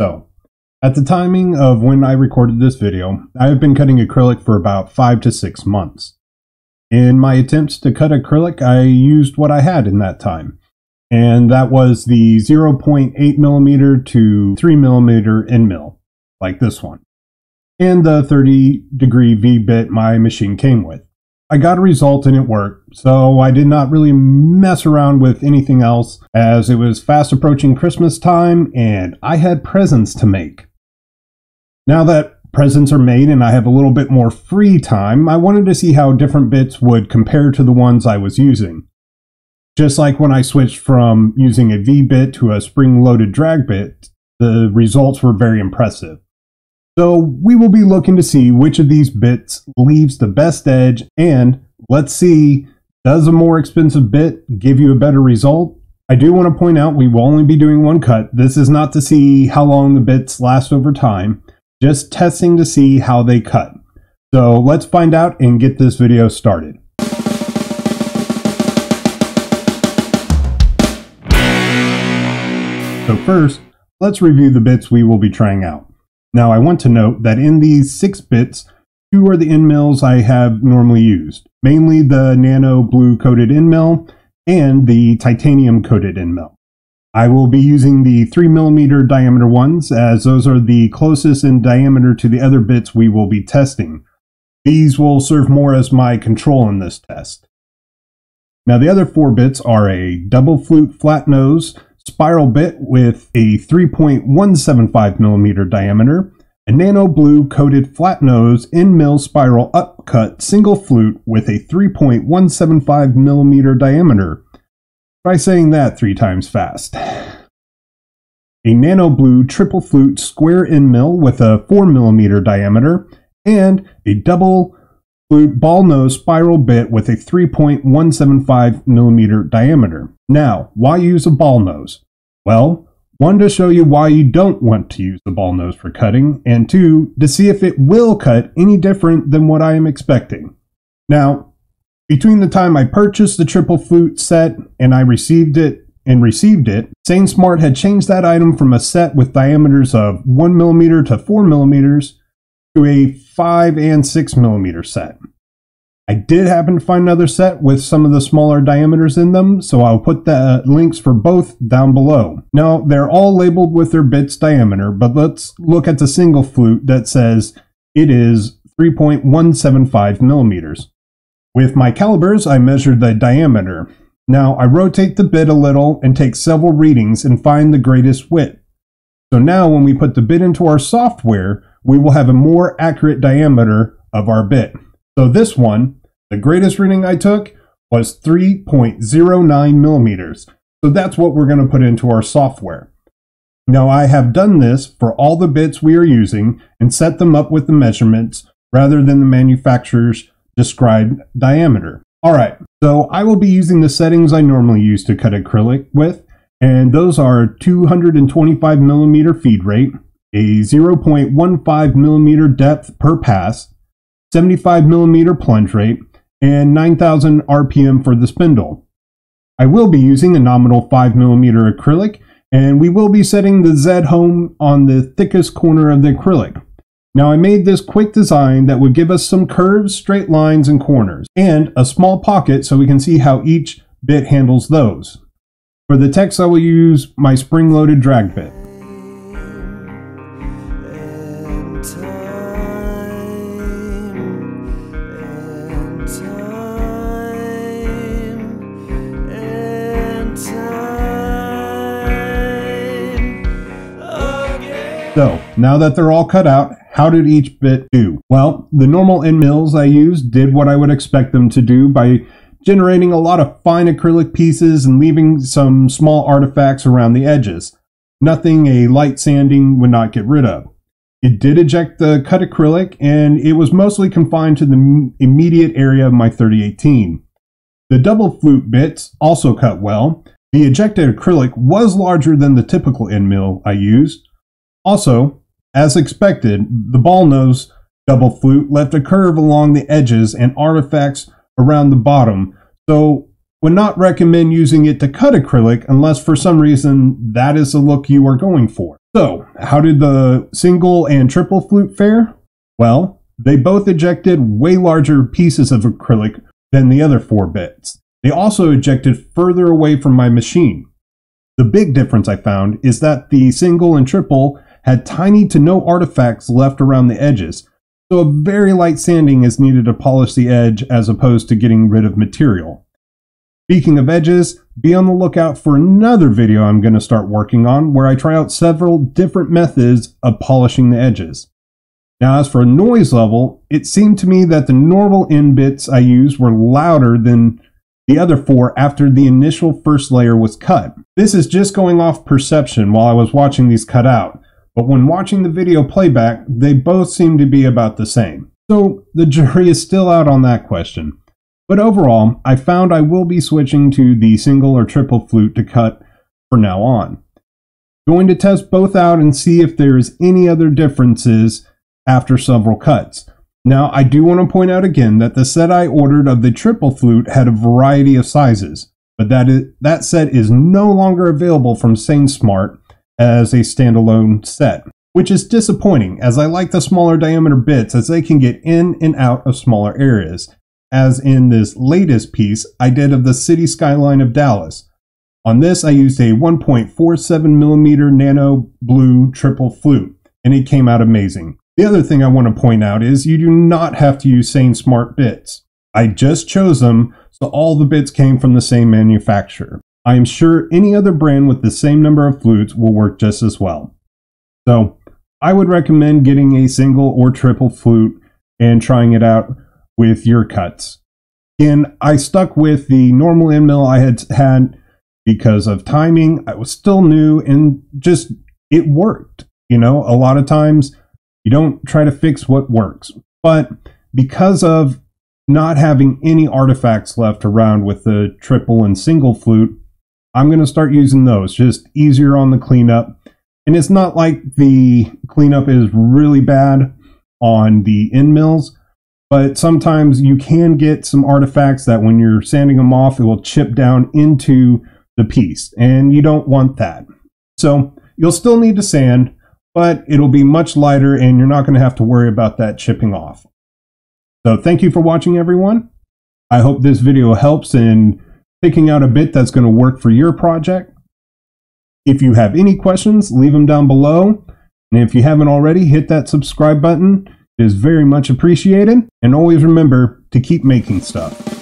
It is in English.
So, at the timing of when I recorded this video, I have been cutting acrylic for about 5 to 6 months. In my attempts to cut acrylic, I used what I had in that time. And that was the 0.8 millimeter to 3 millimeter end mill, like this one. And the 30 degree V bit my machine came with. I got a result and it worked, so I did not really mess around with anything else as it was fast approaching Christmas time and I had presents to make. Now that presents are made and I have a little bit more free time, I wanted to see how different bits would compare to the ones I was using. Just like when I switched from using a V bit to a spring loaded drag bit, the results were very impressive. So we will be looking to see which of these bits leaves the best edge and let's see, does a more expensive bit give you a better result? I do want to point out we will only be doing one cut. This is not to see how long the bits last over time, just testing to see how they cut. So let's find out and get this video started. So first, let's review the bits we will be trying out. Now I want to note that in these six bits, two are the end mills I have normally used, mainly the nano blue coated end mill and the titanium coated end mill. I will be using the 3mm diameter ones as those are the closest in diameter to the other bits we will be testing. These will serve more as my control in this test. Now the other four bits are a double flute flat nose spiral bit with a 3.175 millimeter diameter, a nano blue coated flat nose end mill spiral upcut single flute with a 3.175 millimeter diameter. Try saying that three times fast. A nano blue triple flute square end mill with a 4 millimeter diameter, and a double ball nose spiral bit with a 3.175 millimeter diameter. Now, why use a ball nose? Well, one to show you why you don't want to use the ball nose for cutting, and two, to see if it will cut any different than what I am expecting. Now, between the time I purchased the triple flute set and I received it and received it, SainSmart had changed that item from a set with diameters of 1mm to 4mm to a 5 and 6 millimeter set. I did happen to find another set with some of the smaller diameters in them, so I'll put the links for both down below. Now, they're all labeled with their bits diameter, but let's look at the single flute that says it is 3.175 millimeters. With my calipers, I measured the diameter. Now, I rotate the bit a little and take several readings and find the greatest width. So now when we put the bit into our software, we will have a more accurate diameter of our bit. So this one, the greatest reading I took was 3.09 millimeters. So that's what we're going to put into our software. Now I have done this for all the bits we are using and set them up with the measurements rather than the manufacturer's described diameter. Alright, so I will be using the settings I normally use to cut acrylic with, and those are 225 millimeter feed rate, a 0.15 millimeter depth per pass, 75 millimeter plunge rate, and 9000 RPM for the spindle. I will be using a nominal 5 millimeter acrylic, and we will be setting the Z home on the thickest corner of the acrylic. Now I made this quick design that would give us some curves, straight lines, and corners, and a small pocket so we can see how each bit handles those. For the text I will use my spring-loaded drag bit. So, now that they're all cut out, how did each bit do? Well, the normal end mills I used did what I would expect them to do by generating a lot of fine acrylic pieces and leaving some small artifacts around the edges. Nothing a light sanding would not get rid of. It did eject the cut acrylic, and it was mostly confined to the immediate area of my 3018. The double flute bits also cut well. The ejected acrylic was larger than the typical end mill I used, also, as expected, the ball nose double flute left a curve along the edges and artifacts around the bottom, so would not recommend using it to cut acrylic unless for some reason that is the look you are going for. So, how did the single and triple flute fare? Well, they both ejected way larger pieces of acrylic than the other four bits. They also ejected further away from my machine. The big difference I found is that the single and triple had tiny to no artifacts left around the edges, so a very light sanding is needed to polish the edge as opposed to getting rid of material. Speaking of edges, be on the lookout for another video I'm going to start working on where I try out several different methods of polishing the edges. Now as for noise level, it seemed to me that the normal end bits I used were louder than the other four after the initial first layer was cut. This is just going off perception while I was watching these cut out, but when watching the video playback, they both seem to be about the same. So the jury is still out on that question. But overall, I found I will be switching to the single or triple flute to cut for now on. Going to test both out and see if there's any other differences after several cuts. Now, I do want to point out again that the set I ordered of the triple flute had a variety of sizes, but that, is, that set is no longer available from SainSmart as a standalone set, which is disappointing as I like the smaller diameter bits as they can get in and out of smaller areas, as in this latest piece I did of the city skyline of Dallas. On this, I used a 1.47mm nano blue triple flute, and it came out amazing. The other thing I want to point out is you do not have to use SainSmart bits. I just chose them so all the bits came from the same manufacturer. I am sure any other brand with the same number of flutes will work just as well. So, I would recommend getting a single or triple flute and trying it out with your cuts. Again, I stuck with the normal end mill I had had because of timing. I was still new and just it worked. You know, a lot of times you don't try to fix what works. But because of not having any artifacts left around with the triple and single flute, I'm going to start using those. Just easier on the cleanup. And it's not like the cleanup is really bad on the end mills, but sometimes you can get some artifacts that when you're sanding them off, it will chip down into the piece, and you don't want that. So you'll still need to sand, but it'll be much lighter and you're not going to have to worry about that chipping off. So thank you for watching everyone. I hope this video helps in picking out a bit that's going to work for your project. If you have any questions, leave them down below. And if you haven't already, hit that subscribe button. It is very much appreciated. And always remember to keep making stuff.